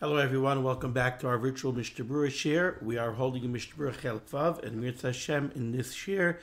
Hello, everyone. Welcome back to our virtual Mishnah Berurah shiur. We are holding a Chelik Vav and Mirza Hashem in this shiur.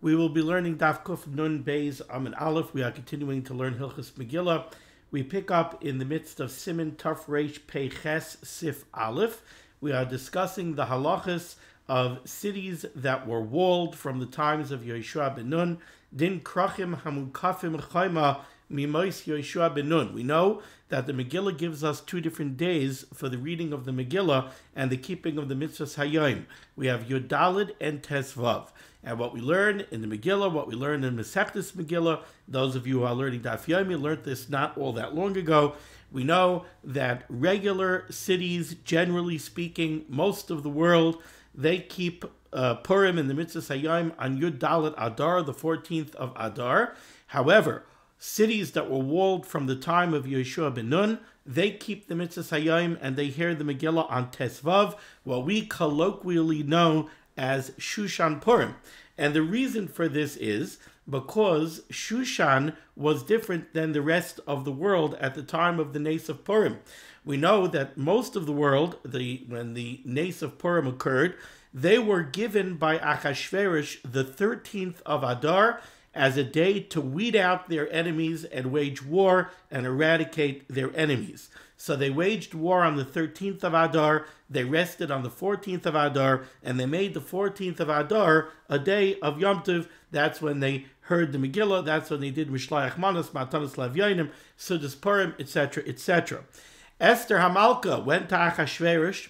We will be learning Daf Kuf Nun Beis Amid Aleph. We are continuing to learn Hilchas Megillah. We pick up in the midst of Siman Tuf Reish Pei Ches Sif Aleph. We are discussing the halachas of cities that were walled from the times of Yeshua ben Nun. Din Krachim Hamukafim Chayma Mimois Yeshua ben Nun. We know that the Megillah gives us two different days for the reading of the Megillah and the keeping of the mitzvahs Hayom. We have Yodalid and Tesvav. And what we learn in the Megillah, what we learn in Masechtas Megillah, those of you who are learning Daf Yomi learned this not all that long ago. We know that regular cities, generally speaking, most of the world, they keep uh, Purim in the mitzvah Hayom on Yud Dalit Adar, the 14th of Adar. However, cities that were walled from the time of Yeshua ben Nun, they keep the mitzvah Hayom and they hear the Megillah on Tesvav, what we colloquially know as Shushan Purim. And the reason for this is because Shushan was different than the rest of the world at the time of the Nace of Purim. We know that most of the world, the when the Nace of Purim occurred, they were given by Achashverosh the 13th of Adar as a day to weed out their enemies and wage war and eradicate their enemies. So they waged war on the 13th of Adar, they rested on the 14th of Adar, and they made the 14th of Adar a day of Yom Tov. That's when they heard the Megillah, that's when they did Mishlayach Manas, Matanas Lavyanim, Sudas Purim, etc., etc. Esther Hamalka went to Achashverosh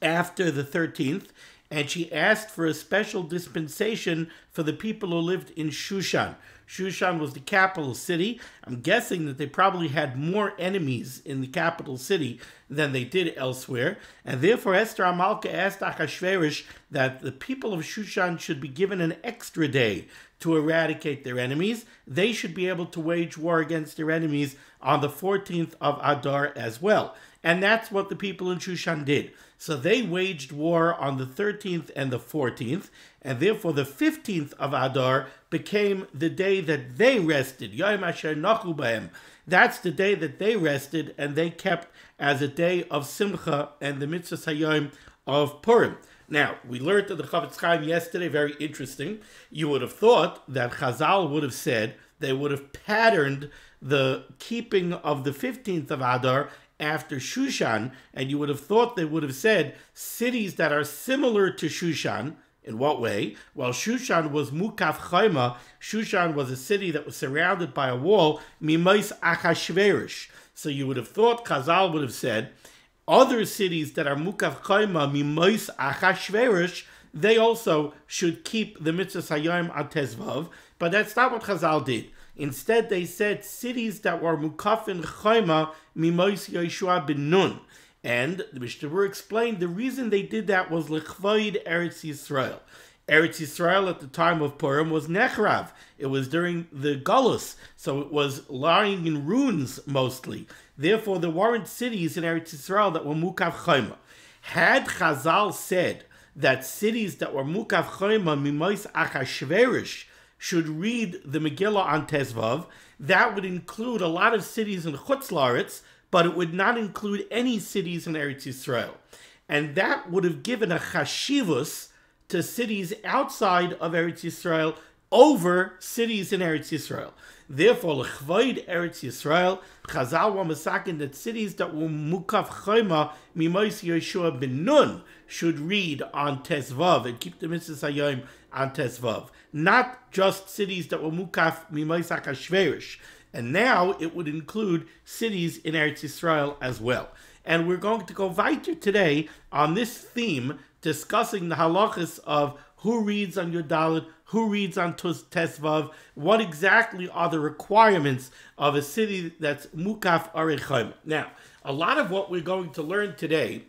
after the 13th, and she asked for a special dispensation for the people who lived in Shushan. Shushan was the capital city. I'm guessing that they probably had more enemies in the capital city than they did elsewhere. And therefore, Esther Amalka asked Achashverosh that the people of Shushan should be given an extra day to eradicate their enemies. They should be able to wage war against their enemies on the 14th of Adar as well. And that's what the people in Shushan did. So they waged war on the 13th and the 14th, and therefore the 15th of Adar became the day that they rested. Yom Asher Nachu That's the day that they rested, and they kept as a day of Simcha and the Mitzvah Hayom of Purim. Now, we learned in the Chofetz Chaim yesterday, very interesting. You would have thought that Chazal would have said they would have patterned the keeping of the 15th of Adar after Shushan, and you would have thought they would have said cities that are similar to Shushan. In what way? Well, Shushan was Mukaf Chayma. Shushan was a city that was surrounded by a wall, Mimais Achashverish. So you would have thought Chazal would have said, other cities that are Mukaf Chayma, Mimais Achashverish, they also should keep the mitzvah Hayom Atezvav, but that's not what Chazal did. Instead, they said cities that were Mukafin Chayma Mimois Yeshua bin Nun. And the Mishnah explained the reason they did that was Lechvaid Eretz Yisrael. Eretz Yisrael at the time of Purim was Nechrav. It was during the Gullus, so it was lying in ruins mostly. Therefore, there weren't cities in Eretz Yisrael that were Mukav Chayma. Had Chazal said that cities that were Mukav Chayma Mimois Achashverish should read the Megillah on Tezvav, that would include a lot of cities in Chutz but it would not include any cities in Eretz Yisrael. And that would have given a chashivus to cities outside of Eretz Yisrael over cities in Eretz Yisrael. Therefore, l'chvoid Eretz Yisrael, Chazal wa masakin that cities that were mukaf chayma mimois Yeshua ben Nun should read on Tesvav and keep the mitzvahs on Tesvav. Not just cities that were mukaf mimois Achashverish. And now it would include cities in Eretz Yisrael as well. And we're going to go weiter today on this theme, discussing the halachas of who reads on Yud Dalit, who reads on Tesvav, what exactly are the requirements of a city that's Mukaf Arechim. Now, a lot of what we're going to learn today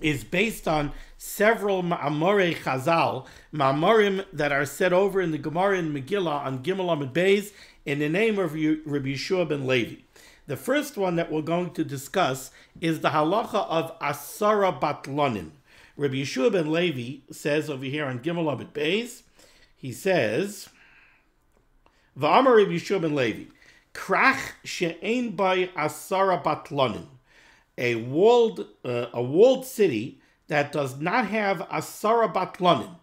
is based on several Ma'amore Chazal, Ma'amorim that are set over in the Gemara in Megillah on Gimel Amid Beis in the name of Rabbi Yeshua ben Levi. The first one that we're going to discuss is the halacha of Asara Batlonim. Rabbi Yeshua ben Levi says over here on Gimel Amid Beis, he says, V'amar Rabbi Yeshua ben Levi, Krach she'ein by asara batlonim. A walled uh, a walled city that does not have asara batlanin,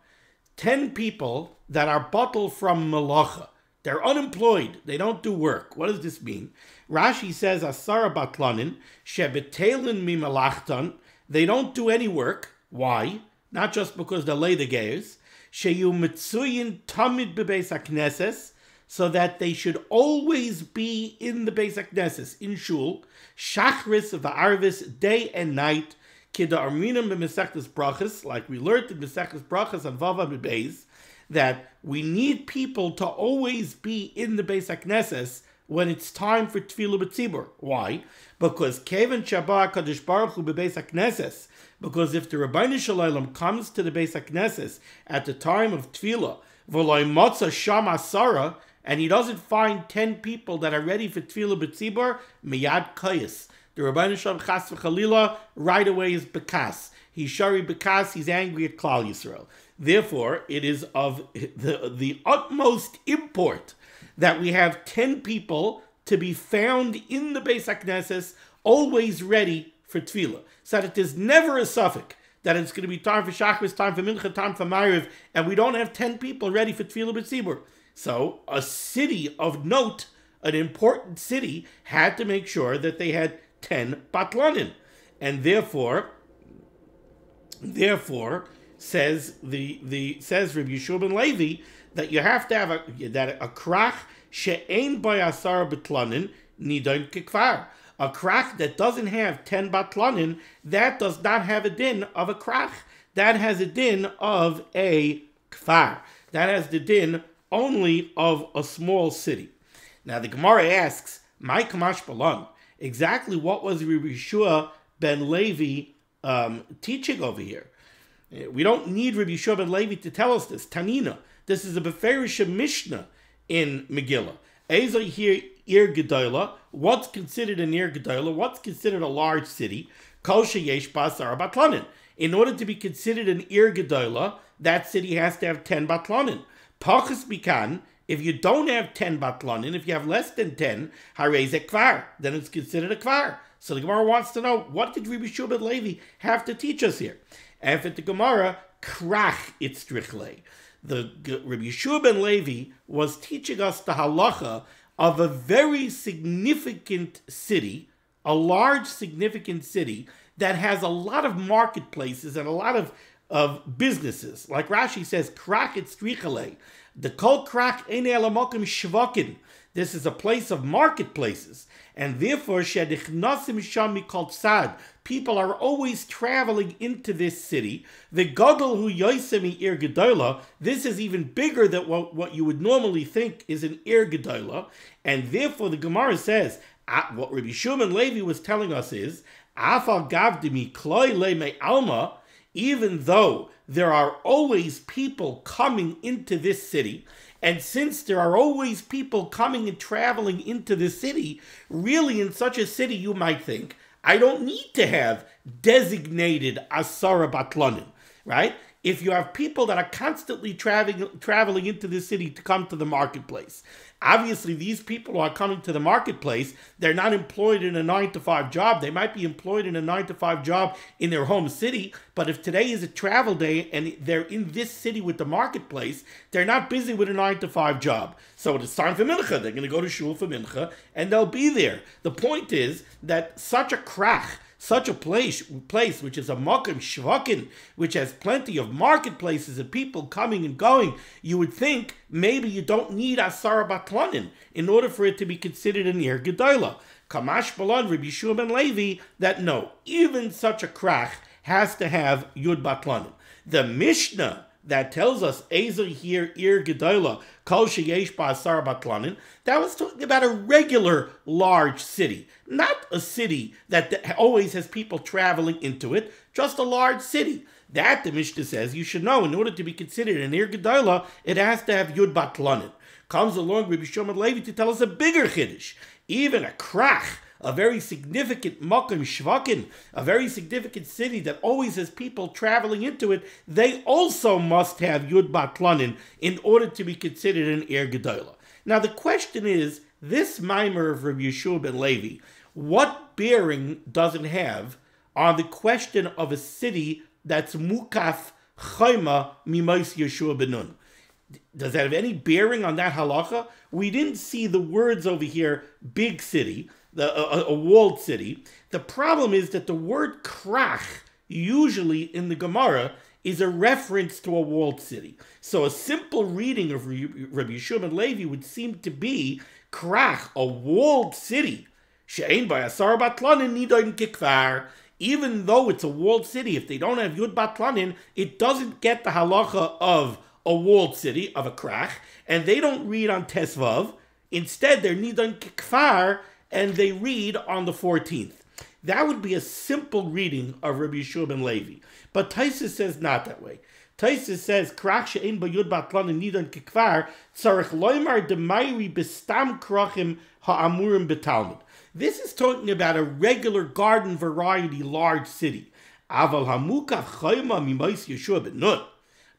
ten people that are bottled from malacha. They're unemployed. They don't do work. What does this mean? Rashi says asara batlanin mi malachtan. They don't do any work. Why? Not just because they lay the gears. Sheyu tamid bebeis hakneses so that they should always be in the Beis Knesset, in Shul, Shachris of Arvis, day and night, Kida Arminim b'Mesechtes Brachas, like we learned in Mesechtes Brachas and Vava Bebeis, that we need people to always be in the Beis Knesset when it's time for Tefillah B'Tzibur. Why? Because Kevin Shabbat Kadosh Baruch Hu Bebeis Knesset, because if the Rabbi Shalom comes to the Beis Knesset at the time of Tefillah, V'loy Motza Sham Asara, and he doesn't find 10 people that are ready for Tefillah B'tzibur, Miyad Kayas. The Rabbi Shalom Chas Chalila right away is Bekas. He's Shari Bekas, he's angry at Klal Yisrael. Therefore, it is of the, the utmost import that we have 10 people to be found in the Beis HaKnesses, always ready for Tefillah. So that there's never a suffix that it's going to be time for Shachris, time for Mincha, time for Ma'ariv, and we don't have 10 people ready for Tefillah B'tzibur. So a city of note, an important city, had to make sure that they had 10 batlanin. And therefore, therefore, says the the says Rabbi Yeshua ben Levi that you have to have a that a krach she'ein by asar batlanin nidon kikvar. A krach that doesn't have 10 batlanin, that does not have a din of a krach. That has a din of a kfar. That has the din only of a small city. Now the Gemara asks, "My kamash balan." Exactly what was Rabbi Yeshua ben Levi um, teaching over here? We don't need Rabbi Yeshua ben Levi to tell us this. Tanina, this is a Beferish Mishnah in Megillah. Ezra here, Ir Gedola. What's considered an Ir Gedola? What's considered a large city? Kol Sheyesh Basar Batlanin. In order to be considered an Ir Gedola, that city has to have 10 Batlanin. Pachas bikan, if you don't have 10 batlanin, if you have less than 10, harez kvar, then it's considered a kvar. So the Gemara wants to know, what did Rabbi Shubad Levi have to teach us here? And for the Gemara, krach itzrichle. The Rabbi Shubad Levi was teaching us the halacha of a very significant city, a large significant city that has a lot of marketplaces and a lot of of businesses. Like Rashi says, krak et. The kol krak ein elamokim shvakin. This is a place of marketplaces. And therefore, shedichnasim shami called sad. People are always traveling into this city. The gadol hu yoisemi ir gedola. This is even bigger than what, what you would normally think is an ir gedola. And therefore, the Gemara says, ah, what Rabbi Shuman Levi was telling us is, afal gavdimi kloi le me alma, even though there are always people coming into this city, and since there are always people coming and traveling into the city, really in such a city, you might think, I don't need to have designated Asara Batlanim, right? If you have people that are constantly traveling, traveling into the city to come to the marketplace, Obviously, these people who are coming to the marketplace, they're not employed in a nine to five job. They might be employed in a nine to five job in their home city. But if today is a travel day and they're in this city with the marketplace, they're not busy with a nine to five job. So it's time for mincha. They're going to go to shul for mincha and they'll be there. The point is that such a krach such a place, place which is a mokim shvakin, which has plenty of marketplaces and people coming and going, you would think maybe you don't need asara batlanin in order for it to be considered an ir gedola. Kamash Balan Rabbi ben Levi that no, even such a krach has to have yud batlanin. The Mishnah that tells us Ezer here ir gedola kol sheyesh ba'asar batlanin. That was talking about a regular large city, not a city that always has people traveling into it. Just a large city. That the Mishnah says you should know. In order to be considered an ir gedola, it has to have yud batlanin. Comes along Rabbi Shlomo Levi to tell us a bigger chiddush, even a krach a very significant Makom Shvakin, a very significant city that always has people traveling into it, they also must have Yud Batlanin in order to be considered an Ir Gedola. Now the question is, this mimer of Rabbi Yeshua ben Levi, What bearing does it have on the question of a city that's mukaf chayma mimais Yeshua benun? Does that have any bearing on that halacha? We didn't see the words over here, big city, the, a, a walled city. The problem is that the word krach, usually in the Gemara, is a reference to a walled city. So a simple reading of Rabbi Yeshua Levi would seem to be krach, a walled city. She'ein by asar batlanin nidain kikvar. Even though it's a walled city, if they don't have yud batlanin, it doesn't get the halacha of a walled city, of a krach, and they don't read on tesvav. Instead, they're nidain kikvar, and they read on the 14th. That would be a simple reading of Rabbi Yeshua ben Levi. But Taisus says not that way. Taisus says, Krach she'en bayud batlan loimar demayri bestam krachim ha'amurim. This is talking about a regular garden variety large city. Aval hamukaf chayma mimais Yeshua ben Nun.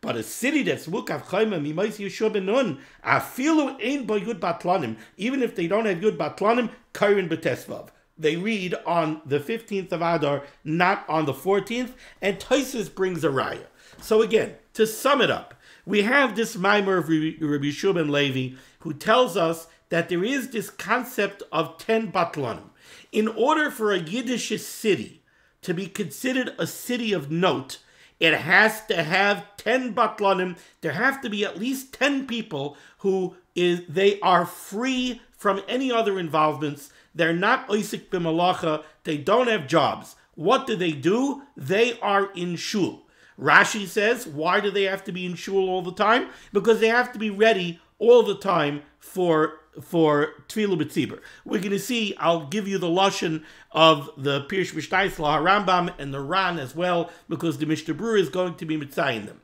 But a city that's mukaf chayma mimais Yeshua ben Nun, afilu ein bayud batlanim, even if they don't have yud batlanim, kairin betesvav they read on the 15th of Adar, not on the 14th, and Taisus brings a raya. So again, to sum it up, we have this mimer of Rabbi Shubin Levi who tells us that there is this concept of 10 batlanim. In order for a Yiddish city to be considered a city of note, it has to have 10 batlanim. There have to be at least 10 people who is they are free from any other involvements they're not Isaac b'malacha. They don't have jobs. What do they do? They are in shul. Rashi says, why do they have to be in shul all the time? Because they have to be ready all the time for for Tfilu B'tzibur. We're going to see, I'll give you the Lashon of the Pirush Mishnayis Rambam and the Ran as well, because the Mishnah Berurah is going to be mitzayin them.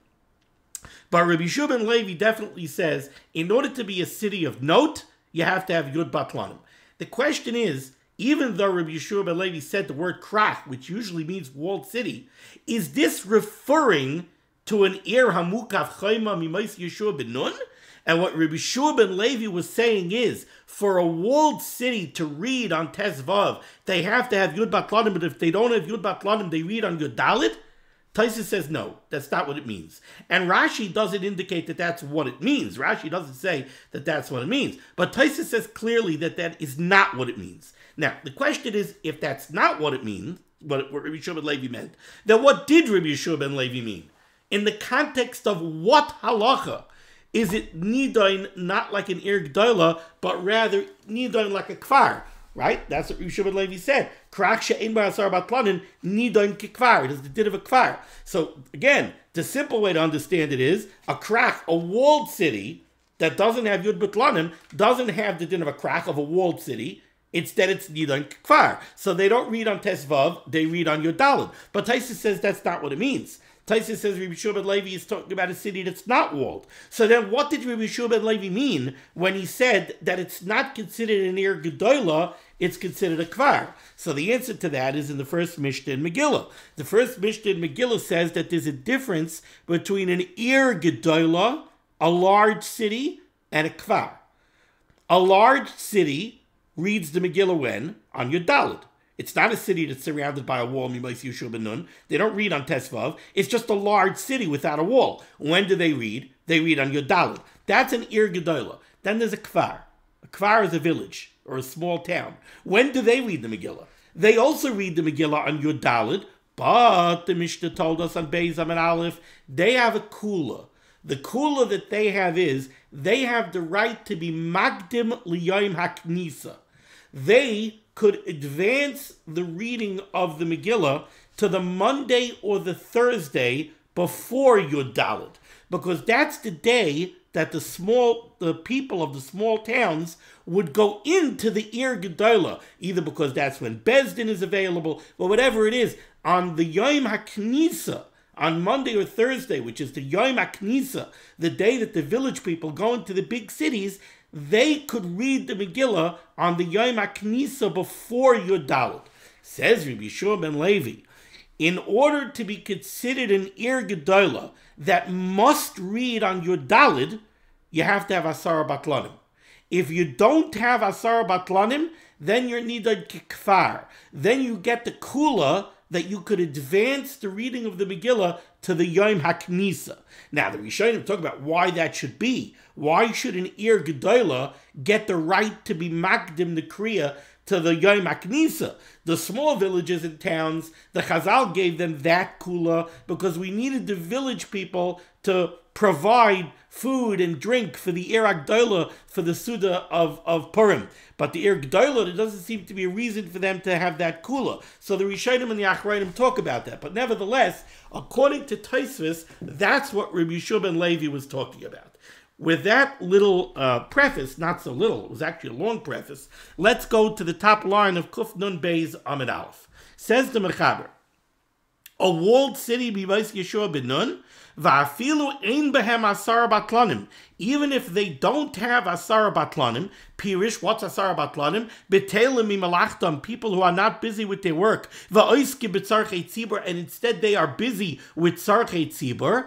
But Rabbi Shubin Levi definitely says, in order to be a city of note, you have to have Yud Batlanim. The question is, even though Rabbi Yeshua ben Levi said the word krach, which usually means walled city, is this referring to an ir hamukaf chayma mimais Yeshua ben Nun? And what Rabbi Yeshua ben Levi was saying is, for a walled city to read on Tezvav, they have to have Yud Batlanim, but if they don't have Yud Batlanim, they read on Yud Dalit? Tyson says no, that's not what it means. And Rashi doesn't indicate that that's what it means. Rashi doesn't say that that's what it means. But Tyson says clearly that that is not what it means. Now, the question is if that's not what it means, what, what Rabbi Yeshua ben Levi meant, then what did Rabbi Yeshua ben Levi mean? In the context of what halacha? Is it nidain not like an ir but rather nidain like a kfar? Right? That's what Yeshua ben Levi said. Krak she'en ba'asar batlanin nidon kikvar. It is the din of a kvar. So again, the simple way to understand it is a crack, a walled city that doesn't have yud batlanim, doesn't have the din of a crack of a walled city. Instead, it's nidon kvar. So they don't read on tesvav; they read on yodalin. But Taisa says that's not what it means. Taisa says Rabbi Shua Levi is talking about a city that's not walled. So then what did Rabbi Shua Levi mean when he said that it's not considered an Ir Gedoyla, it's considered a Kvar? So the answer to that is in the first Mishnah in Megillah. The first Mishnah in Megillah says that there's a difference between an Ir Gedoyla, a large city, and a Kvar. A large city reads the Megillah when? On Yud Dalit. It's not a city that's surrounded by a wall. They don't read on Tesvav. It's just a large city without a wall. When do they read? They read on Yodalit. That's an Ir Gedola. Then there's a Kvar. A Kvar is a village or a small town. When do they read the Megillah? They also read the Megillah on Yodalit, but the Mishnah told us on Beizam and Aleph, they have a kula. The kula that they have is they have the right to be magdim liyayim haknisa. They could advance the reading of the Megillah to the Monday or the Thursday before Yud Dalit, because that's the day that the small the people of the small towns would go into the Ir Gedola, either because that's when Besdin is available, or whatever it is, on the Yom HaKnisa, on Monday or Thursday, which is the Yom HaKnisa, the day that the village people go into the big cities, they could read the Megillah on the Yom HaKnisa before Yudalit. Says Rabbi Shua ben Levi, in order to be considered an Ir Gedola that must read on Yudalid, you have to have Asara Batlanim. If you don't have Asara Batlanim, then you're nidad Kikfar. Then you get the kula that you could advance the reading of the Megillah to the Yom HaKnisa. Now, the Rishonim talk about why that should be. Why should an Ir Gedola get the right to be Magdim the Kriya to the Yom HaKnisa? The small villages and towns, the Chazal gave them that kula because we needed the village people to provide food and drink for the Ir Agdola for the Suda of, of Purim. But the Ir Gdola, there doesn't seem to be a reason for them to have that kula. So the Rishonim and the Achronim talk about that. But nevertheless, according to Taisvis, that's what Rabbi Yeshua ben Levi was talking about. With that little uh, preface, not so little, it was actually a long preface, let's go to the top line of Kuf Nun Bey's Amid Aleph. Says the Mechaber, a walled city b'vais Yeshua ben Nun, va'afilu ein behem asar batlanim. Even if they don't have asar batlanim, pirish, what's asar batlanim? Betelim mimalachtam, people who are not busy with their work. Va'oiski b'tzarchei tzibur, and instead they are busy with tzarchei tzibur.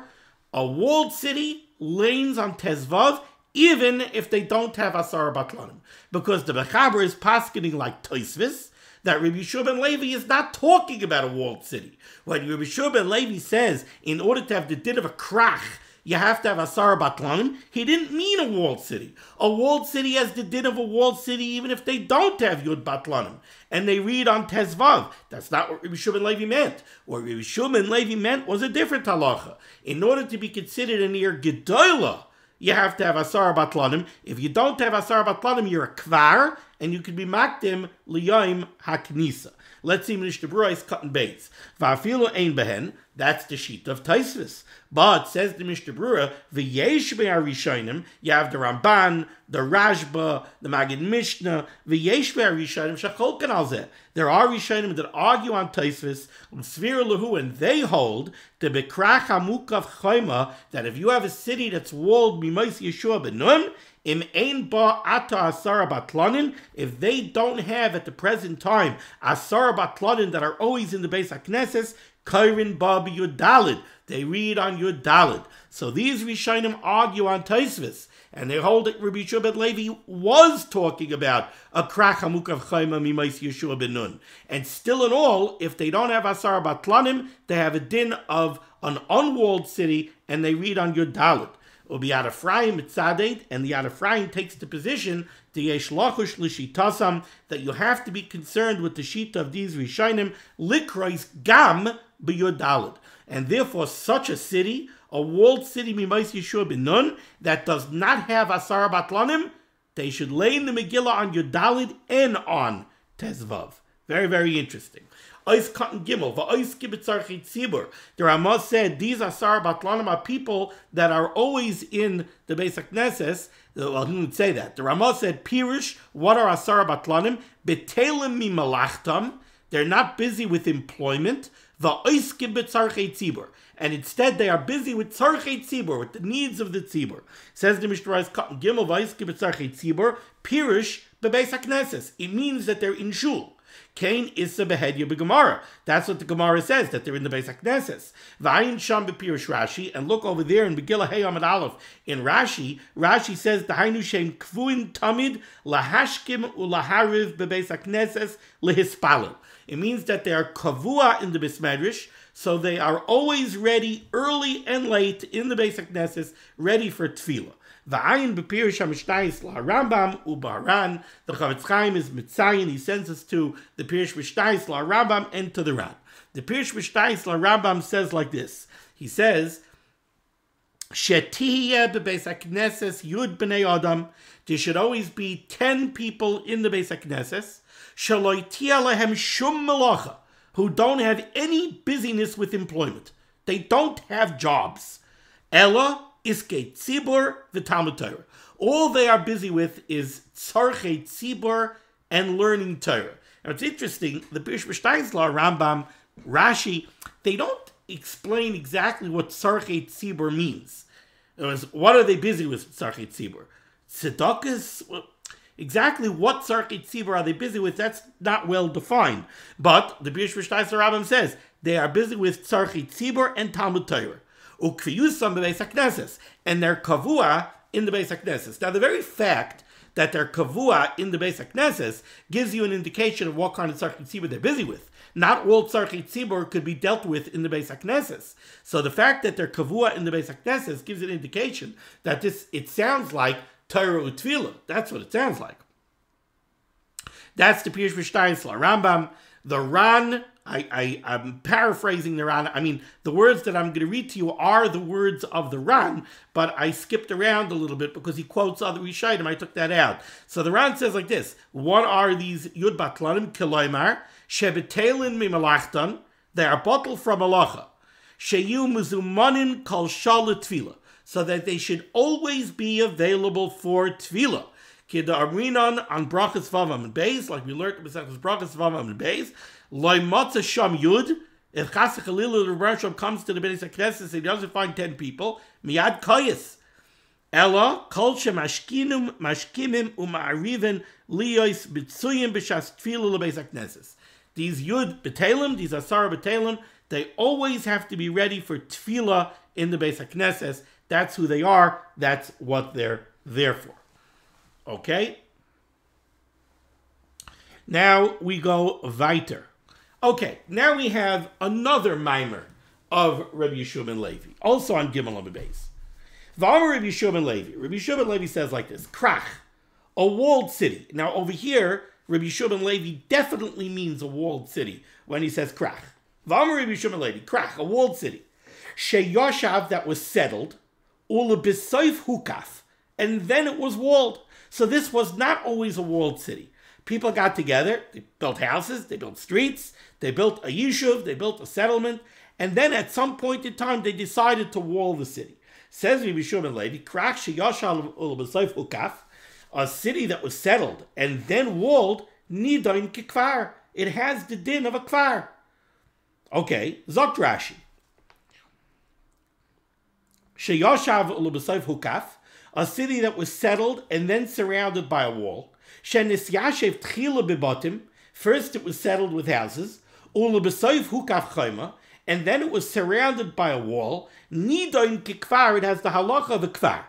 A walled city lanes on Tezvav, even if they don't have Asar Batlanim. Because the Mechaber is paskening like Toisvis, that Rabbi Yeshua ben Levi is not talking about a walled city. When Rabbi Yeshua ben Levi says, in order to have the din of a krach, you have to have Asar Batlanim, he didn't mean a walled city. A walled city has the din of a walled city even if they don't have Yud Batlanim. And they read on Tezvav. That's not what Rabbi Shimon Levi meant. What Rabbi Shimon Levi meant was a different halacha. In order to be considered an Ir Gedolah, you have to have Asar Batlanim. If you don't have Asar Batlanim, you're a Kvar, and you can be Makdim Liyoim HaKnisa. Let's see Mishnah Berurah Ois Katan Beis. Va'afilu ein behen, that's the sheet of Taisvis. But, says the Mishnah Berurah, v'yesh be'arishonim, you have the Ramban, the Rashba, the Magid Mishnah, v'yesh be'arishonim, zeh. There are Rishonim that argue on Taisvis, Svir Lahu, and they hold the Bekrach Hamukav Chayma, that if you have a city that's walled Mimais Yeshua Benun, Im ein ba ata asara batlanin, if they don't have at the present time asara batlanin that are always in the base of Knesses, kairin ba yudalid. They read on yudalid. So these Rishonim argue on Taisvis, and they hold that Rabbi Yeshua ben Levi was talking about a krach hamuk of chayma mimais Yeshua ben Nun. And still in all, if they don't have asara batlanim, they have a din of an unwalled city, and they read on yudalid will be Yad Ephraim and the Yad takes the position that you have to be concerned with the Shita of these Rishonim Likrois Gam B'Yodalid. And therefore, such a city, a walled city, Mimais Yeshua bin Nun, that does not have Asar Batlanim, they should lay in the Megillah on Yodalid and on Tezvav. Very, very interesting. Ois Katan Gimel, Va'ois Kibitzarchi Tzibur. The Ramah said these are Sar Batlanim are people that are always in the basic Knesses. Well, he didn't say that. The Ramah said, Pirish, what are Asar Batlanim? Betelim mi malachtam. They're not busy with employment. The Va'ois Kibitzarchi Tzibur and instead they are busy with tzarchei tzibur, with the needs of the tzibur. Says the Mishnah Gimel Vayis Tzarchei Tzibur, Pirish hakneses. It means that they're in shul. Kain Issa Behedya Begemara. That's what the Gemara says, that they're in the Beis HaKnesses. Vayin Sham Bepirish Rashi, and look over there in Megillah Hey Amid Aleph, in Rashi, Rashi says, the Hainu Shem Kvuin Tamid Lahashkim Ulahariv Bebeis HaKnesses Lehispalel. It means that they are kavua in the Bismedrish, so they are always ready, early and late, in the basic HaKnesses, ready for tefillah. Va'ayin b'pirish ha'mishnayis la Rambam u'baran. The Chofetz Chaim is mitzayin. He sends us to the pirish mishnayis la Rambam and to the Ran. The pirish mishnayis la Rambam says like this. He says, Shetiyeh bebeis hakneses yud b'nei adam. There should always be ten people in the Beis HaKnesses. Shum. Who don't have any busyness with employment. They don't have jobs. Ella Iske Tzibur, the Talmud Torah. All they are busy with is Tzarche Tzibur and learning Torah. Now it's interesting, the Pirush Mishnayis, Rambam, Rashi, they don't explain exactly what Tzarche Tzibur means. It Was, what are they busy with Tzarche Tzibur? Tzedakahs? Exactly what Tzarche Tzibur are they busy with? That's not well defined. But the Pirush Mishnayis Rambam says they are busy with Tzarche Tzibur and Talmud Torah ukviyusam hakneses, and they're kavua in the Beis. Now, the very fact that they're kavua in the Beis gives you an indication of what kind of tzarchei tzibur they're busy with. Not all tzarchei tzibur could be dealt with in the Beis. So the fact that they're kavua in the Beis gives an indication that this it sounds like Torah. That's what it sounds like. That's the Pirush Mishnayis. Rambam, the Ran, I, I, I'm paraphrasing the Ran. I mean, the words that I'm going to read to you are the words of the Ran, but I skipped around a little bit because he quotes other Rishonim. I took that out. So the Ran says like this What are these Yud Batlanim Kiloimar? Shebetelin Mimalachtan. They are bottled from Malacha. Sheyu Muzumanin Shalit Tefillah. So that they should always be available for Tefillah. Kida on Brachas Vav Amid Beis, like we learned in Brachas Vav Amid Beis. Loy Motza Sham Yud. If Chas Chalil the Rasham comes to the Bnei Knesset, he doesn't find ten people. Miad Koyes. Ella kol shemashkinum mashkimim uma'ariven liyos b'tsuyim b'shas tefillah lebeis Knesset. These Yud B'Talim, these Asara B'Talim, they always have to be ready for tefillah in the Beis Knesset. That's who they are. That's what they're there for. Okay? Now we go weiter. Okay, now we have another mimer of Rabbi Yeshua ben Levi, also on Gimel on the base. V'amar Rabbi Yeshua ben Levi. Rabbi Yeshua ben Levi says like this: Krach, a walled city. Now over here, Rabbi Yeshua ben Levi definitely means a walled city when he says Krach. V'amar Rabbi Yeshua ben Levi, Krach, a walled city. Sheyoshav that was settled, ula b'soif hukaf, and then it was walled. So this was not always a walled city. People got together, they built houses, they built streets, they built a yishuv, they built a settlement, and then at some point in time they decided to wall the city. Says Rabbi Shimon Levi, Krak sheyashal ukaf, a city that was settled and then walled, nidain kikvar. It has the din of a kvar. Okay, Zok Rashi. Sheyashav ulubasayf hukaf, a city that was settled and then surrounded by a wall. Shenis Yashev Tchila Bibotim, first it was settled with houses, Ulabesoiv Hukaf Chayma, and then it was surrounded by a wall. Nidoin Kikvar, it has the halacha of a kvar.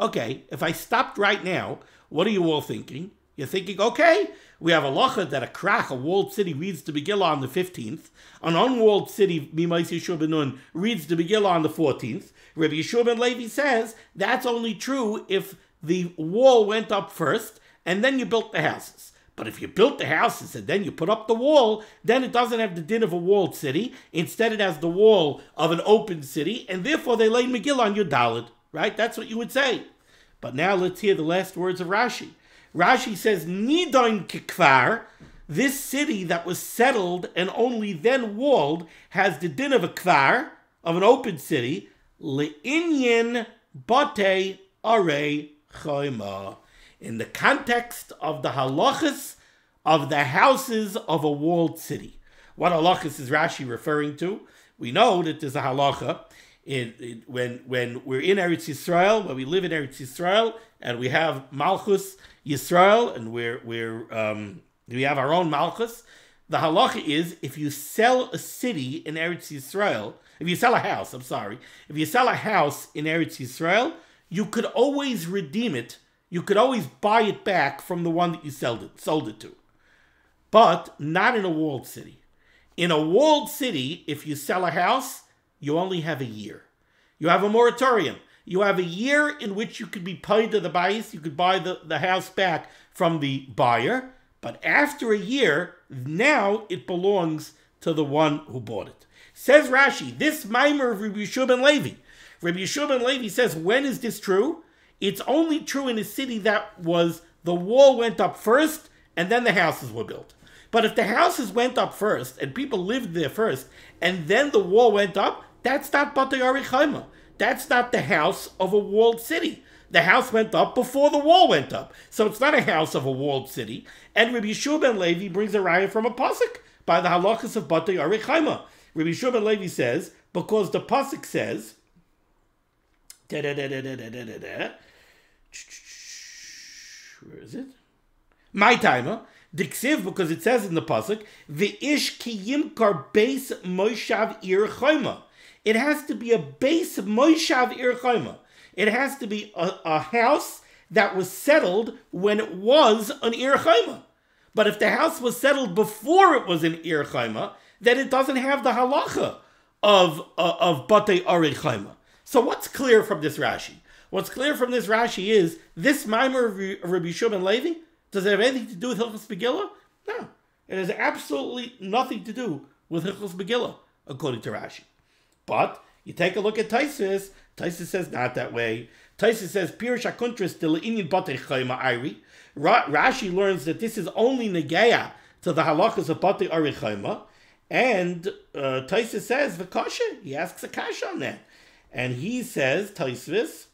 Okay, if I stopped right now, what are you all thinking? You're thinking, okay, we have a lacha that a krach, a walled city, reads the Megillah on the 15th. An unwalled city, Mimais Yeshua ben Nun, reads the Megillah on the 14th. Rabbi Yeshua ben Levi says that's only true if the wall went up first and then you built the houses. But if you built the houses and then you put up the wall, then it doesn't have the din of a walled city. Instead, it has the wall of an open city, and therefore they laid Megillah on Yud Dalit, right? That's what you would say. But now let's hear the last words of Rashi. Rashi says, Nidon kikvar, this city that was settled and only then walled, has the din of a kvar, of an open city, le'inyin bate are chayma in the context of the halachas of the houses of a walled city. What halachas is Rashi referring to? We know that there's a halacha in, in, when when we're in Eretz Yisrael, when we live in Eretz Yisrael, and we have Malchus Yisrael, and we're we're um, we have our own Malchus. The halacha is if you sell a city in Eretz Yisrael, if you sell a house, I'm sorry, if you sell a house in Eretz Yisrael, you could always redeem it you could always buy it back from the one that you sold it, sold it to. But not in a walled city. In a walled city, if you sell a house, you only have a year. You have a moratorium. You have a year in which you could be paid to the bias, you could buy the, the house back from the buyer. But after a year, now it belongs to the one who bought it. Says Rashi, this mimer of Rabbi Yeshua ben Levi. Rabbi Yeshua ben Levi says, when is this true? It's only true in a city that was the wall went up first and then the houses were built. But if the houses went up first and people lived there first and then the wall went up, that's not Batayari Chaima. That's not the house of a walled city. The house went up before the wall went up. So it's not a house of a walled city. And Rabbi Yeshua ben Levi brings a raya from a pasuk by the halachas of Batay Arichaima. Rabbi Yeshua ben Levi says, because the pasuk says, where is it? My timer. Diksiv, because it says in the pasuk, the ish kiyim kar base moishav ir chayma. It has to be a base moishav ir chayma. It has to be a, a house that was settled when it was an Ir Chaima. But if the house was settled before it was an Ir Chaima, then it doesn't have the halacha of, uh, of Bate Ari Chaima. So what's clear from this Rashi? What's clear from this Rashi is this mimer of Rabbi and Levi, does it have anything to do with Hilchas Megillah? No. It has absolutely nothing to do with Hilchos Megillah, according to Rashi. But you take a look at Taisis. Taisis says not that way. Taisis says Pirush Akuntris Iri. Rashi learns that this is only Negeya to the halachas of Batei Ari. And uh, Taisis says Vakasha. He asks a kasha on that. And he says, Taisis,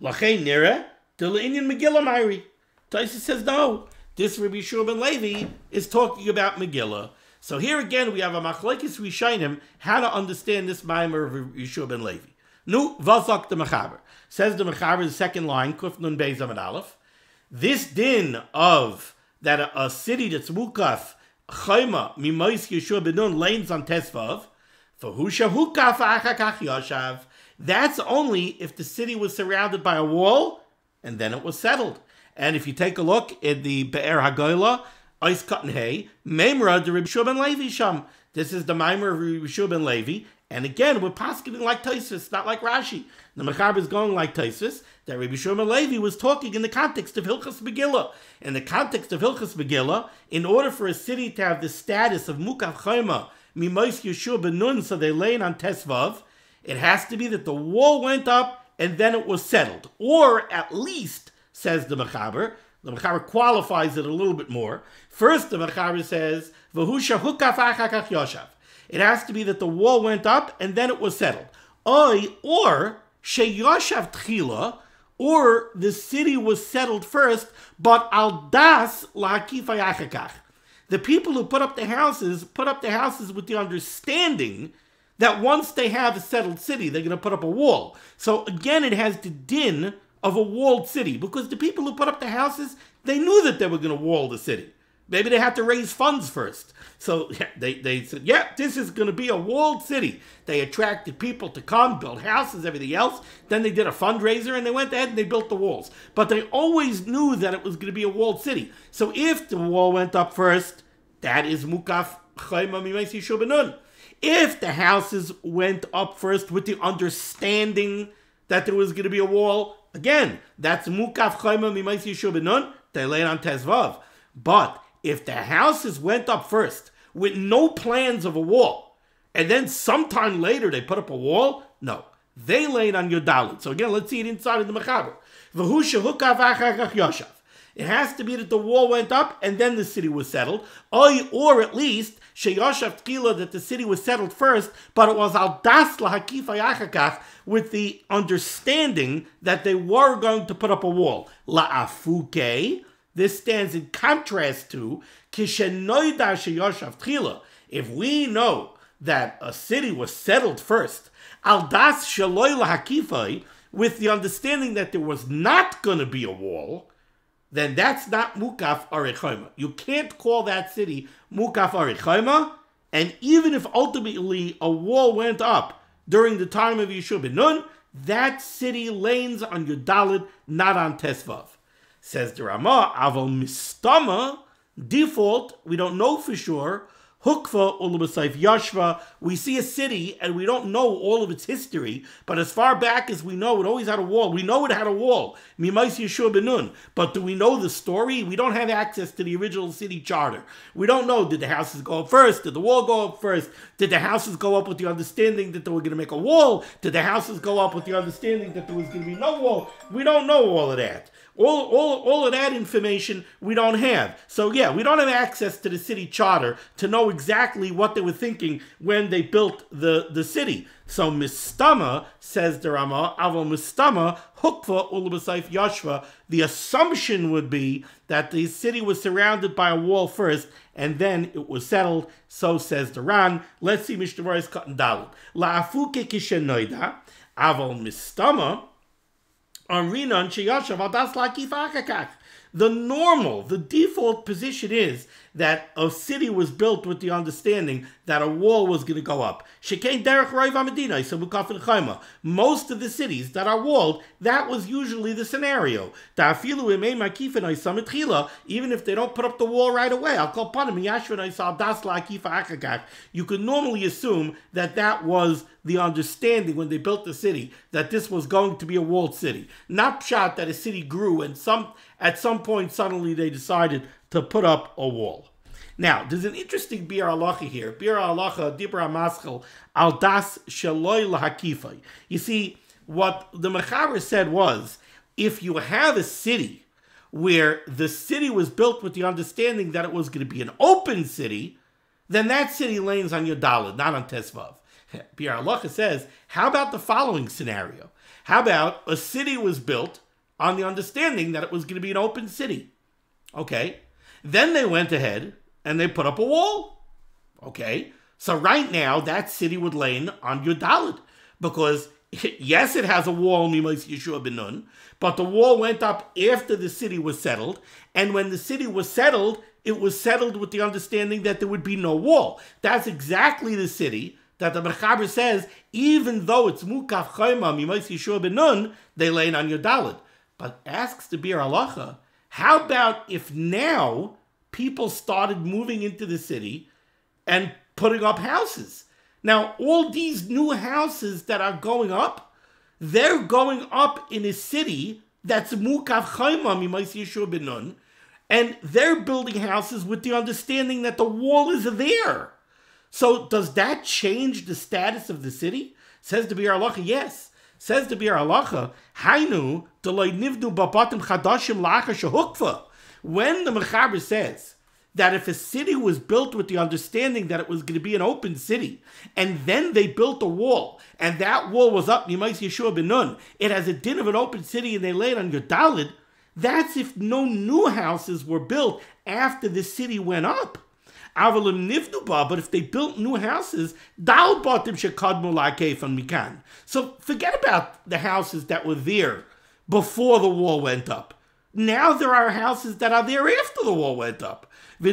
Lachein nira Inyan Megillah Myri. Taisa says no. This Rabbi Shua ben Levi is talking about Megillah. So here again we have a machlekes rishonim how to understand this mimer of Yeshua ben Levi. Nu vazak the mechaber says the mechaber the second line kuf nun beis amid aleph. This din of that a, a city that's mukaf chayma mimois Yeshua ben Nun lanes on tesvav for husha hukaf achakach yashav that's only if the city was surrounded by a wall and then it was settled. And if you take a look at the Be'er HaGoyla, Ois Katan Hay, Memra de Rib ben Levi Sham. This is the Maimer of Rib ben Levi. And again, we're posketing like Taisus, not like Rashi. The Machab is going like Taisus, that Rabbi Shimon Levi was talking in the context of Hilchas Megillah. In the context of Hilchas Megillah, in order for a city to have the status of Mukav Chayma, Mimois Yeshua ben Nun, so they lay on Tesvav, it has to be that the wall went up and then it was settled. Or at least, says the Mechaber, the Mechaber qualifies it a little bit more. First, the Mechaber says, Vahusha hukaf yoshav. It has to be that the wall went up and then it was settled. Oy, or sheyoshav tchila, or the city was settled first, but al das la'akif The people who put up the houses put up the houses with the understanding that once they have a settled city, they're going to put up a wall. So again, it has the din of a walled city because the people who put up the houses, they knew that they were going to wall the city. Maybe they had to raise funds first. So yeah, they, they said, yeah, this is going to be a walled city. They attracted people to come, build houses, everything else. Then they did a fundraiser and they went ahead and they built the walls. But they always knew that it was going to be a walled city. So if the wall went up first, that is Mukaf Chayma Mimaisi Shubanun. If the houses went up first with the understanding that there was going to be a wall, again, that's mukaf chayma they lay it on tezvav. But if the houses went up first with no plans of a wall, and then sometime later they put up a wall, no, they laid on your. So again, let's see it inside of the mechaber. It has to be that the wall went up and then the city was settled, or at least sheyashav tchila that the city was settled first, but it was al das lahakif with the understanding that they were going to put up a wall. La'afuke. This stands in contrast to kishenoida sheyashav tchila. If we know that a city was settled first, al das shaloi lahakifai, with the understanding that there was not going to be a wall then that's not Mukaf Arichayma. You can't call that city Mukaf Arichayma, and even if ultimately a wall went up during the time of Yeshua ben Nun, that city lanes on Yudalid, not on Tesvav. Says the Ramah, Aval Mistama, default, we don't know for sure, Hukva Ulubasaif Yashva. We see a city and we don't know all of its history, but as far back as we know, it always had a wall. We know it had a wall. Mimais Yeshua Benun. But do we know the story? We don't have access to the original city charter. We don't know did the houses go up first? Did the wall go up first? Did the houses go up with the understanding that they were going to make a wall? Did the houses go up with the understanding that there was going to be no wall? We don't know all of that. All, all, all of that information we don't have. So, yeah, we don't have access to the city charter to know exactly what they were thinking when they built the, the city. So, Mistama, says the Rama, Aval Mistama, Hukva Ulubasayf Yashva, the assumption would be that the city was surrounded by a wall first and then it was settled. So says the Ran. Let's see Mishnah cut and Dalit. La'afuke kishenoida, Aval Mistama, Amrinan sheyashav al das lakif achakach. The normal, the default position is that a city was built with the understanding that a wall was going to go up. Most of the cities that are walled, that was usually the scenario. Even if they don't put up the wall right away, you could normally assume that that was the understanding when they built the city that this was going to be a walled city. Not shot that a city grew and some at some point suddenly they decided to put up a wall. Now, there's an interesting Biur Halacha here. Biur Halacha dibra maschel al das shaloi lahakifai. You see, what the Mechaber said was, if you have a city where the city was built with the understanding that it was going to be an open city, then that city lays on your dalid, not on tesvav. Biur Halacha says, how about the following scenario? How about a city was built on the understanding that it was going to be an open city? Okay. Then they went ahead and they put up a wall. Okay, so right now that city would lay on your Dalit because yes, it has a wall, Mimais Yeshua ben Nun, but the wall went up after the city was settled, and when the city was settled, it was settled with the understanding that there would be no wall. That's exactly the city that the Mechaber says, even though it's Mukaf Chayma Mimais Yeshua ben Nun, they lay on your Dalit. But asks the Biur Halacha, how about if now people started moving into the city and putting up houses. Now, all these new houses that are going up, they're going up in a city that's Mukav Chaimam Yeshua ben Nun, and they're building houses with the understanding that the wall is there. So does that change the status of the city? Says the Bir yes. Says the Biur Halacha, Hainu, deloy nivdu babatim chadashim lacha shehukva. When the Mechaber says that if a city was built with the understanding that it was going to be an open city, and then they built a wall, and that wall was up Yemais Yeshua ben Nun, it has a din of an open city, and they laid on Gedalid, that's if no new houses were built after the city went up. But if they built new houses, Dao bought them Shekad Mulakhan Mikan. So forget about the houses that were there before the wall went up. Now there are houses that are there after the wall went up. So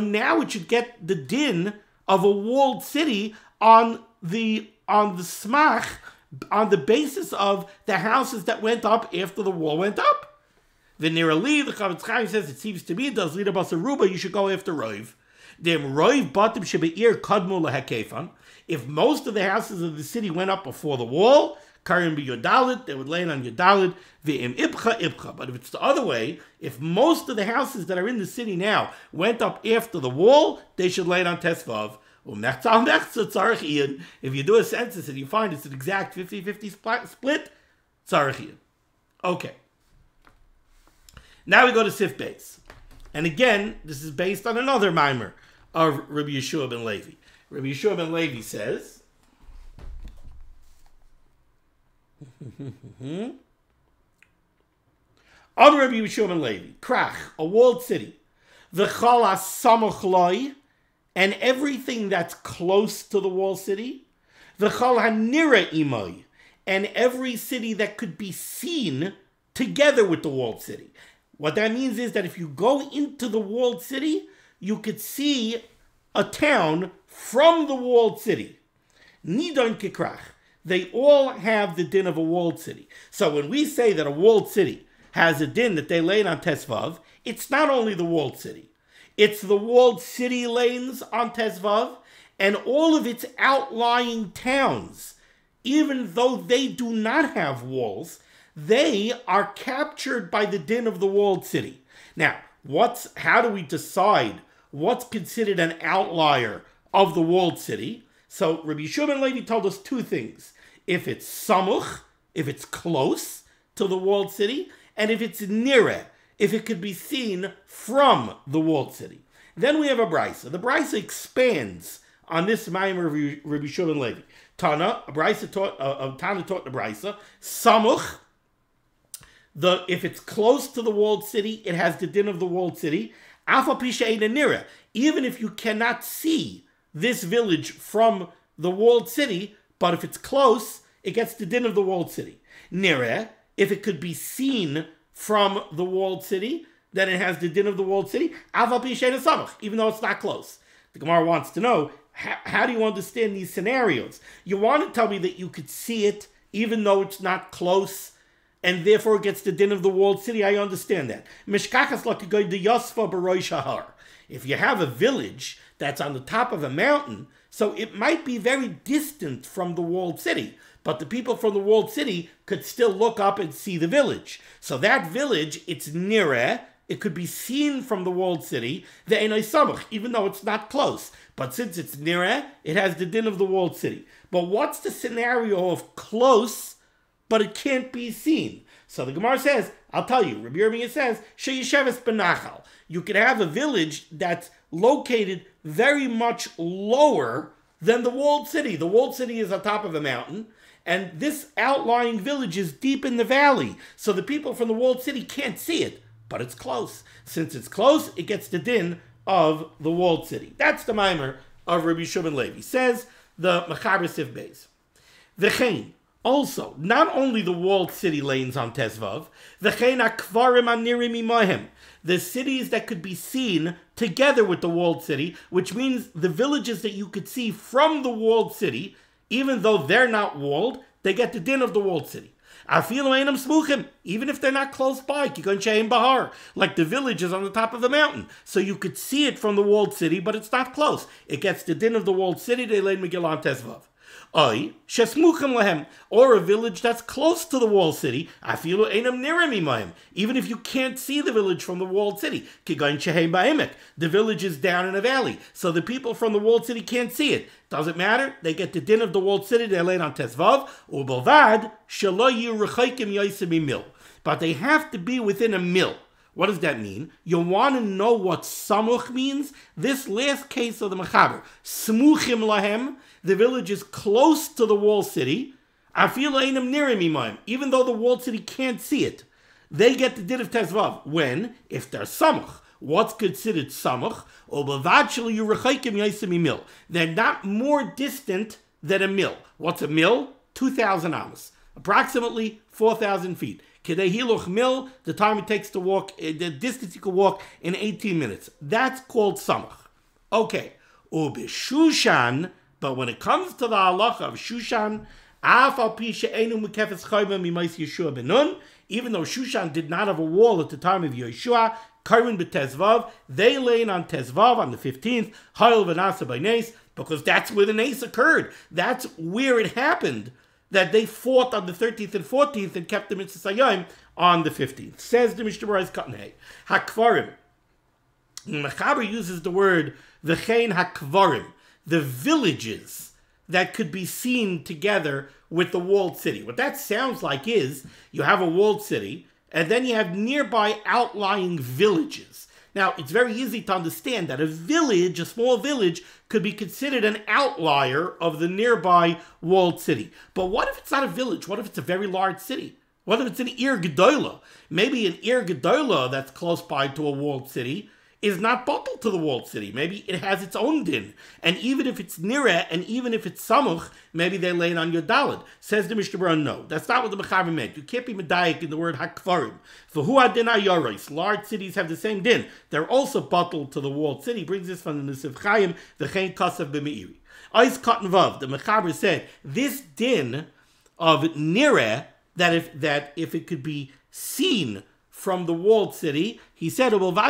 now it should get the din of a walled city on the on the smach on the basis of the houses that went up after the wall went up. The Nirali, the Chofetz Chaim says it seems to me does lead about Saruba, you should go after Roiv. Dem Roiv batim shebeir kadmu lehekefan. If most of the houses of the city went up before the wall, Karim be Yodalit, they would land on Yodalit, V'im Ibcha Ibcha. But if it's the other way, if most of the houses that are in the city now went up after the wall, they should land on Tesvav. If you do a census and you find it's an exact 50-50 split, tzarachian. Okay. Now we go to Sif Beis. And again, this is based on another mimer of Rabbi Yeshua ben Levi. Rabbi Yeshua ben Levi says, Other Rabbi Yeshua ben Levi, Krach, a walled city, the Chala Samuchloi, and everything that's close to the walled city, the Chal Hanira Imoy, and every city that could be seen together with the walled city. What that means is that if you go into the walled city, you could see a town from the walled city. Nidon Kikrach they all have the din of a walled city. So when we say that a walled city has a din that they laid on Tesvav, it's not only the walled city. It's the walled city lanes on Tesvav and all of its outlying towns. Even though they do not have walls, they are captured by the din of the walled city. Now, what's how do we decide what's considered an outlier of the walled city? So Rabbi Shimon Levi told us two things. If it's samuch, if it's close to the walled city, and if it's nire, if it could be seen from the walled city. Then we have a brisa. The brisa expands on this maimer of Rabbi Shimon Levi. Tana, a brisa taught, uh, Tana taught the brisa, samuch, the if it's close to the walled city, it has the din of the walled city. Alpha pisha nira. Even if you cannot see this village from the walled city, but if it's close, it gets the din of the walled city. Nire, if it could be seen from the walled city, then it has the din of the walled city, Alpha Pisha even though it's not close. The Gemara wants to know how, how do you understand these scenarios? You want to tell me that you could see it even though it's not close, and therefore it gets the din of the walled city. I understand that. Mishkakas lakagoy de yosfa baroy shahar. If you have a village that's on the top of a mountain, so it might be very distant from the walled city, but the people from the walled city could still look up and see the village. So that village, it's nearer, it could be seen from the walled city, the Enoi Samach, even though it's not close. But since it's nearer, it has the din of the walled city. But what's the scenario of close, but it can't be seen? So the Gemara says, I'll tell you, Rabbi Yirmiyah says, Sheyesheves Benachal. You could have a village that's located very much lower than the walled city. The walled city is on top of a mountain, and this outlying village is deep in the valley. So the people from the walled city can't see it but it's close. Since it's close, it gets the din of the walled city. That's the mimer of Rabbi Shimon Levi. Says the Mechaber Sif Beis. V'chein, also, not only the walled city lanes on Tezvav, the cities that could be seen together with the walled city, which means the villages that you could see from the walled city, even though they're not walled, they get the din of the walled city. Even if they're not close by, Bahar, like the villages on the top of the mountain. So you could see it from the walled city, but it's not close. It gets the din of the walled city, they lay Megillah Tezvav. Oy, lahem, or a village that's close to the walled city, afilu enam niramimayim, even if you can't see the village from the walled city. Kigain shehem ba'imek, the village is down in a valley, so the people from the walled city can't see it. Doesn't matter, they get the din of the walled city, they're it on Tezvav, u'bovad, shaloyu rechaikim yoisim mil. But they have to be within a mill. What does that mean? You want to know what samuch means? This last case of the Mechaber, smuchim lahem, the village is close to the walled city. Even though the walled city can't see it, they get the din of Tezvav. When? If they're samach. What's considered samach? They're not more distant than a mill. What's a mill? 2,000 amos. Approximately 4,000 feet. Kedehiluch mill, the time it takes to walk, eh, the distance you can walk in 18 minutes. That's called samach. Okay. Ubishushan, but when it comes to the halacha of Shushan, even though Shushan did not have a wall at the time of Yeshua, they lay on Tezvav on the 15th, Hayel v'nasa by Nace, because that's where the Nace occurred. That's where it happened, that they fought on the 13th and 14th and kept the Mitzvah on the 15th. Says the Mishnah Berurah Katnei, Hakvarim. Mechaber uses the word v'chein hakvarim the villages that could be seen together with the walled city. What that sounds like is you have a walled city, and then you have nearby outlying villages. Now, it's very easy to understand that a village, a small village, could be considered an outlier of the nearby walled city. But what if it's not a village? What if it's a very large city? What if it's an Ir? Maybe an Ir that's close by to a walled city is not bottled to the walled city. Maybe it has its own din. And even if it's nira, and even if it's samuch, maybe they lay it on your dalid. Says the Mishnah no. That's not what the Mechaber meant. You can't be medayik in the word hakvarim. For who din yoris? Large cities have the same din. They're also bottled to the walled city. Brings this from the Nesiv Chaim, the Chen Kasav B'Meiri. Ois Katan Vav, the Mechaber said, this din of nira, that if, that if it could be seen from the walled city. He said, I'm sorry,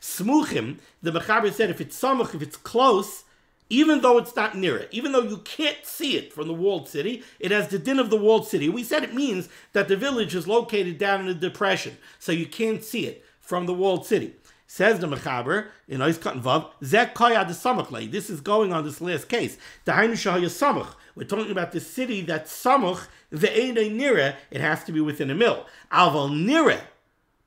smuchim, the Mechaber said, if it's samuch, if it's close, even though it's not near it, even though you can't see it from the walled city, it has the din of the walled city. We said it means that the village is located down in a depression, so you can't see it from the walled city. Says the Mechaber in Ois Katan Vav, Zekaya the Samachle. This is going on this last case. The Hainu Shahaya Samach. We're talking about the city that Samach Ve'ene nira, it has to be within a mill. Alval nira,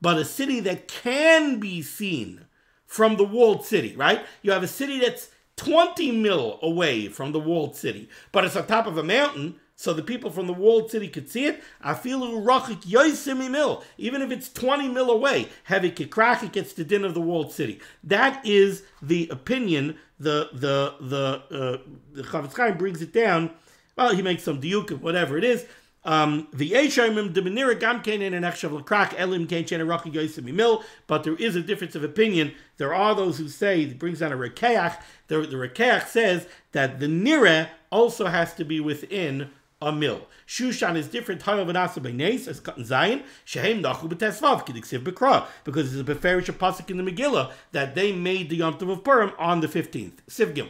but a city that can be seen from the walled city, right? You have a city that's 20 mil away from the walled city, but it's on top of a mountain, so the people from the walled city could see it. I feel rachik yoisimi mil, even if it's 20 mil away, heavy kikrach, it gets the din of the walled city. That is the opinion. The the the uh, the Chafetz Chaim brings it down Well, he makes some diuk, whatever it is. Um, but there is a difference of opinion. There are those who say it brings down a Rekeach. The, the Rekeach says that the Nira also has to be within a mill. Shushan is different. Cut Zion. Because it's a beferish pasuk in the Megillah that they made the Yom Tov of Purim on the fifteenth. Sif Gimel.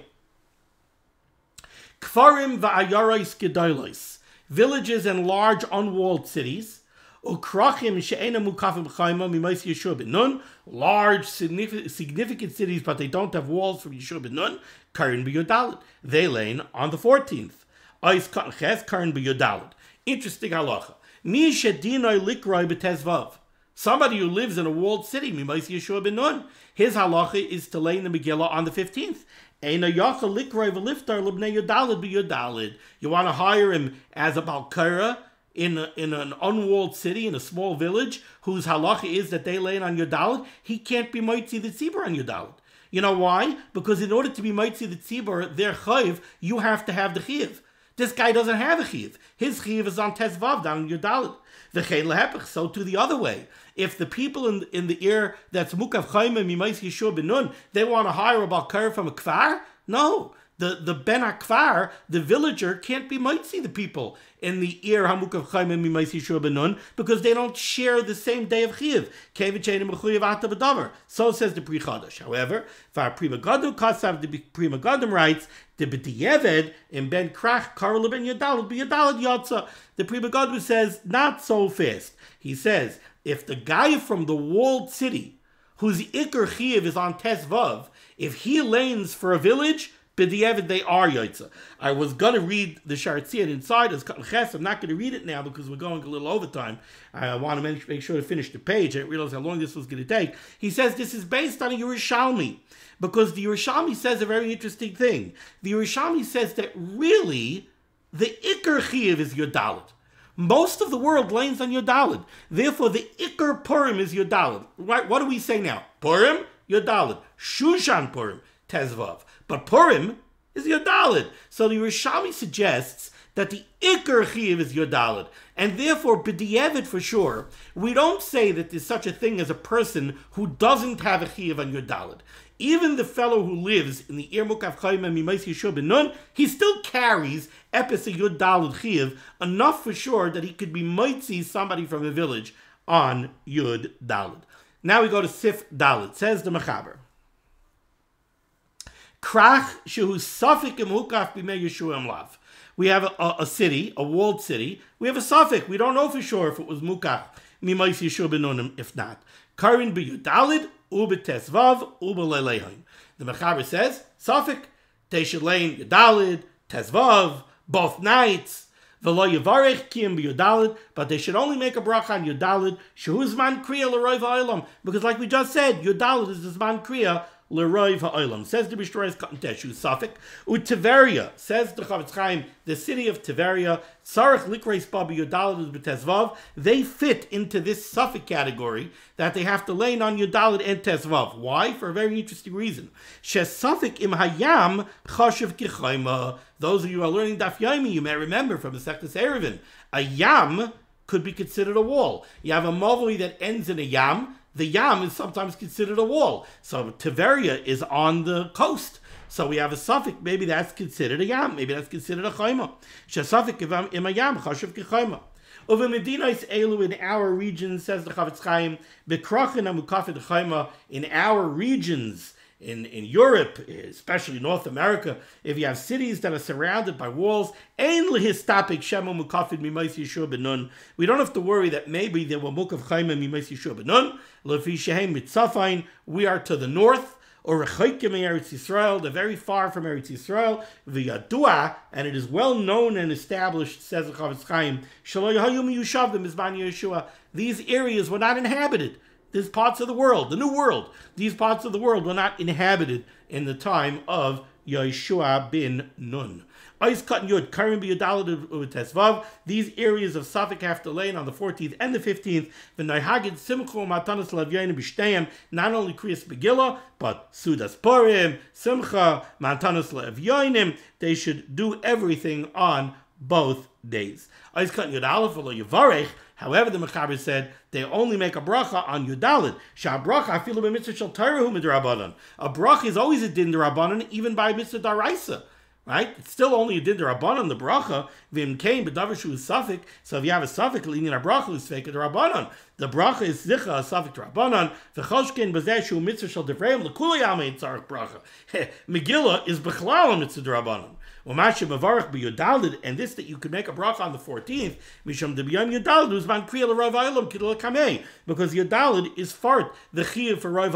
Kfarim va'ayarais gedolos villages and large unwalled cities. Ukrachim she'ena mukafim mimais Yeshua ben Nun, large significant cities, but they don't have walls from Yeshua ben Nun. Karin b'yodalit, they lay on the 14th. Ois Katan Ches, Karin b'yodalit. Interesting halacha. Mi shedinoi likroi b'tezvav. Somebody who lives in a walled city, mimais Yeshua ben Nun, his halacha is to lay in the Megillah on the 15th. You want to hire him as a Balkara in, a, in an unwalled city, in a small village, whose halacha is that they lay it on Yodalid, he can't be Mitzi the Tzibur on Yodalid. You know why? Because in order to be Mitzi the Tzibur, their chayiv, you have to have the chiv. This guy doesn't have a chiv. His chiv is on Tesvav down Yodalid. So to the other way. If the people in, in the ear that's mukav chayim and mimais yeshua benun, they want to hire a balkar from a kfar, no. The the ben akvar, the villager, can't be mitzi the people in the ear hamukav mimais yeshua benun because they don't share the same day of chiv. So says the Pri Chadash. However, for Pri Megadim Kasav, the Pri Megadim writes the B'diyeved in Ben Krach Karla Ben Yadalad B'Yadalad Yotza. The Pri Megadim says not so fast. He says if the guy from the walled city, whose Iker Chiv is on Tesvav, if he lanes for a village, B'di'evid they are Yotza. I was going to read the Shartzian inside as Ches. I'm not going to read it now because we're going a little overtime. I want to make sure to finish the page. I realized how long this was going to take. He says this is based on a Yerushalmi because the Yerushalmi says a very interesting thing. The Yerushalmi says that really the Iker Chiv is Yodalit. Most of the world lanes on Yodalid. Therefore, the Iker Purim is Yodalid. Right? What do we say now? Purim, Yodalid. Shushan Purim, Tezvav. But Purim is Yodalid. So the Rishami suggests that the Iker Chiv is Yodalid. And therefore, B'di'evid for sure, we don't say that there's such a thing as a person who doesn't have a Chiv on Yodalid even the fellow who lives in the Irmuk Avchaim and Mimais Yeshua Nun, he still carries Epis Yud Dalud Chiv enough for sure that he could be Mitzi somebody from a village on Yud Dalud. Now we go to Sif Dalud. Says the Mechaber. Krach Shehu Safik Yeshua Lav. We have a, a, city, a walled city. We have a suffix. We don't know for sure if it was Mukach Mimais Yeshua Benunim, if not. Karin B'Yudalid ubetesvav ubelelehaim. The Mechaber says, Safik, Teshelain yudalid Tesvav, both nights, Velo Yavarech Kiyim Yudalid, but they should only make a bracha on Yudalid, Shehuzman Kriya L'Roiv Ha'olam, because like we just said, Yudalid is the Zman Kriya Leroy Ha'olam. Says the Bishtrois Katan Teshu Safik. Utiveria, says the Chofetz Chaim, the city of Tiveria, Sarach Likreis Babi Yudalad B'Tezvav, they fit into this Safik category that they have to lay on Yudalad and Tezvav. Why? For a very interesting reason. Shes Safik im Hayam Chashiv Kichayma. Those of you who are learning Daf Yomi, you may remember from the Sektas Eruvin. A yam could be considered a wall. You have a mavoi that ends in a yam, the Yam is sometimes considered a wall. So Tiberia is on the coast. So we have a suffix. Maybe that's considered a Yam. Maybe that's considered a Chayma. Shasafik im a Yam, Kechayma. Over Medina is Elu in our region, says the Chofetz Chaim, Bekrachin Amukafet Chayma, in our regions, in, in Europe, especially North America, if you have cities that are surrounded by walls, we don't have to worry that maybe there were Mukav Chaim Mimais Yeshua Benun. We are to the north, or Rechaikim Eretz Yisrael, they're very far from Eretz Yisrael, v'yadua, and it is well known and established, says the Chofetz Chaim, these areas were not inhabited these parts of the world, the new world, these parts of the world were not inhabited in the time of Yeshua bin Nun. Ice cut yud, karim tesvav. These areas of have to lay on the 14th and the 15th. The Naihagid Simcho Matanas B'Shteyim, not only Kriyas Begillah, but Sudas Purim, Simcha, Matanas Lavyanim. They should do everything on both days. However, the Mechaber said they only make a bracha on Yudalid. Shah bracha afilu b'mitzvah shel Torah midrabanan. A bracha is always a din derabanan, even by mitzvah daraisa. Right? It's still only a din derabanan the bracha. Vim came b'davar shu suffik. So if you have a suffik leaning a bracha is fake derabanan. The bracha is zicha a suffik derabanan. V'choshkin b'zeh shu mitzvah shel devreim l'kuli yamein bracha. Megillah is b'chlal mitzvah derabanan. And this that you could make a bracha on the 14th, Misham Debiyam Yudalid, was man Kriya Rav Olam Kidul Kamei, because Yudalid is fart, the Chiyav for Rav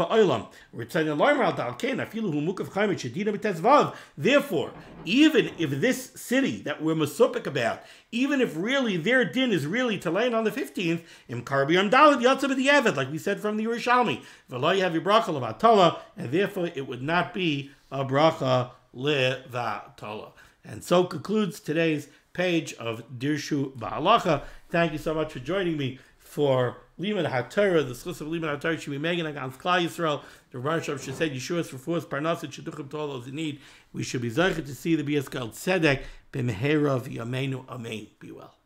B'Tezvav. Therefore, even if this city that we're masupik about, even if really their din is really to land on the 15th, Im like we said from the Yerushalmi, and therefore it would not be a bracha Levatala. And so concludes today's page of Dirshu Ba'alacha. Thank you so much for joining me for Liman HaTorah, the schus of Liman HaTorah should be Megan against Klal Yisrael. The Rosh should say Yeshua's for force, Parnasset, Shidduchim to all those in need. We should be zeichet to see the Bias called Tzedek, B'meherav Yamenu Amen. Be well.